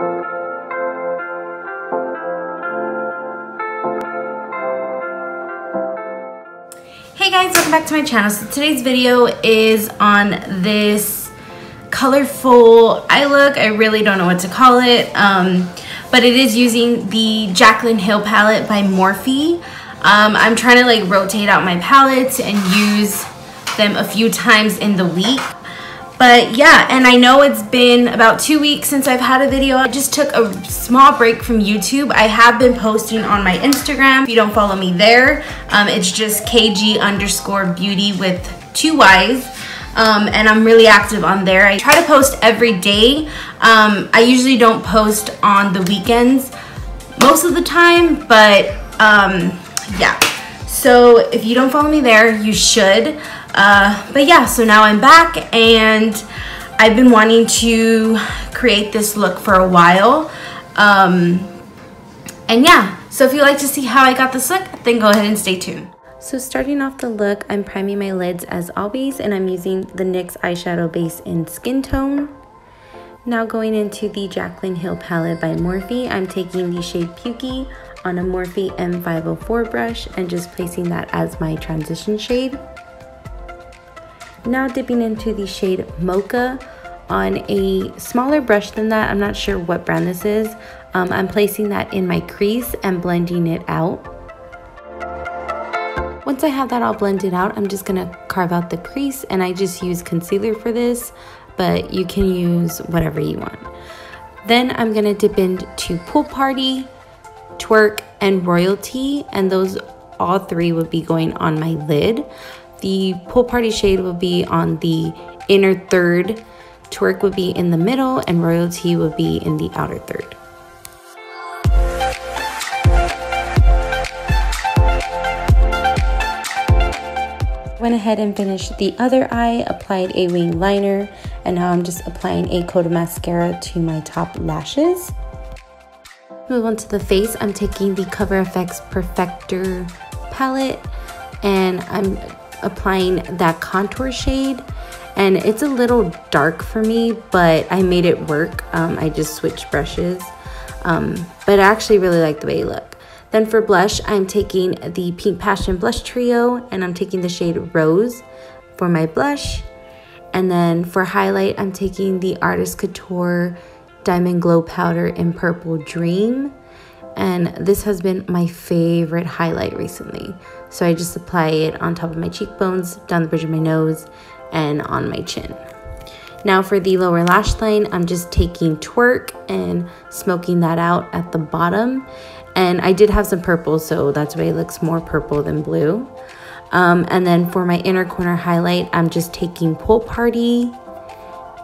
Hey guys, welcome back to my channel. So today's video is on this colorful eye look. I really don't know what to call it, um, but it is using the Jaclyn Hill palette by Morphe. Um, I'm trying to like rotate out my palettes and use them a few times in the week. But yeah, and I know it's been about two weeks since I've had a video. I just took a small break from YouTube. I have been posting on my Instagram. If you don't follow me there, um, it's just KG underscore beauty with two Y's. Um, and I'm really active on there. I try to post every day. Um, I usually don't post on the weekends most of the time, but um, yeah. So if you don't follow me there, you should. Uh, but yeah, so now I'm back and I've been wanting to create this look for a while. Um, and yeah, so if you'd like to see how I got this look, then go ahead and stay tuned. So starting off the look, I'm priming my lids as always and I'm using the NYX eyeshadow base in Skin Tone. Now going into the Jaclyn Hill palette by Morphe, I'm taking the shade Pukey on a Morphe M504 brush and just placing that as my transition shade. Now dipping into the shade Mocha on a smaller brush than that. I'm not sure what brand this is. Um, I'm placing that in my crease and blending it out. Once I have that all blended out, I'm just gonna carve out the crease and I just use concealer for this, but you can use whatever you want. Then I'm gonna dip into Pool Party, Twerk, and Royalty, and those all three would be going on my lid. The pool party shade will be on the inner third, twerk would be in the middle, and royalty would be in the outer third. Went ahead and finished the other eye, applied a wing liner, and now I'm just applying a coat of mascara to my top lashes. Move on to the face, I'm taking the Cover FX Perfector palette and I'm applying that contour shade. And it's a little dark for me but I made it work. Um, I just switched brushes. Um, but I actually really like the way you look. Then for blush I'm taking the Pink Passion blush trio and I'm taking the shade Rose for my blush. And then for highlight I'm taking the Artist Couture Diamond Glow Powder in Purple Dream and this has been my favorite highlight recently. So I just apply it on top of my cheekbones, down the bridge of my nose, and on my chin. Now for the lower lash line, I'm just taking Twerk and smoking that out at the bottom. And I did have some purple, so that's why it looks more purple than blue. Um, and then for my inner corner highlight, I'm just taking Pool Party.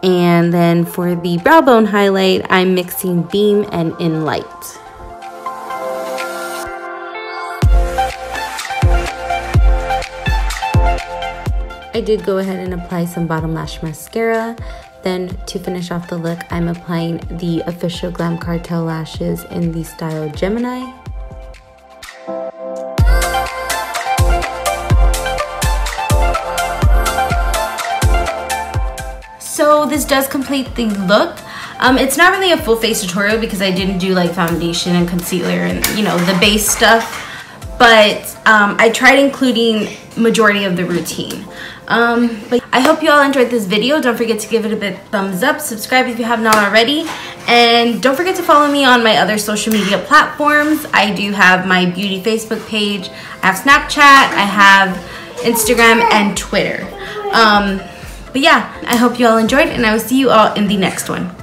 And then for the brow bone highlight, I'm mixing Beam and In Light. I did go ahead and apply some bottom lash mascara. Then to finish off the look, I'm applying the official Glam Cartel lashes in the style Gemini. So this does complete the look. Um, it's not really a full face tutorial because I didn't do like foundation and concealer and you know the base stuff but um, I tried including majority of the routine. Um, but I hope you all enjoyed this video. Don't forget to give it a bit thumbs up. Subscribe if you have not already. And don't forget to follow me on my other social media platforms. I do have my beauty Facebook page. I have Snapchat. I have Instagram and Twitter. Um, but yeah, I hope you all enjoyed and I will see you all in the next one.